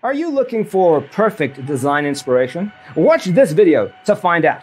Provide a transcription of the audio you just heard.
Are you looking for perfect design inspiration? Watch this video to find out.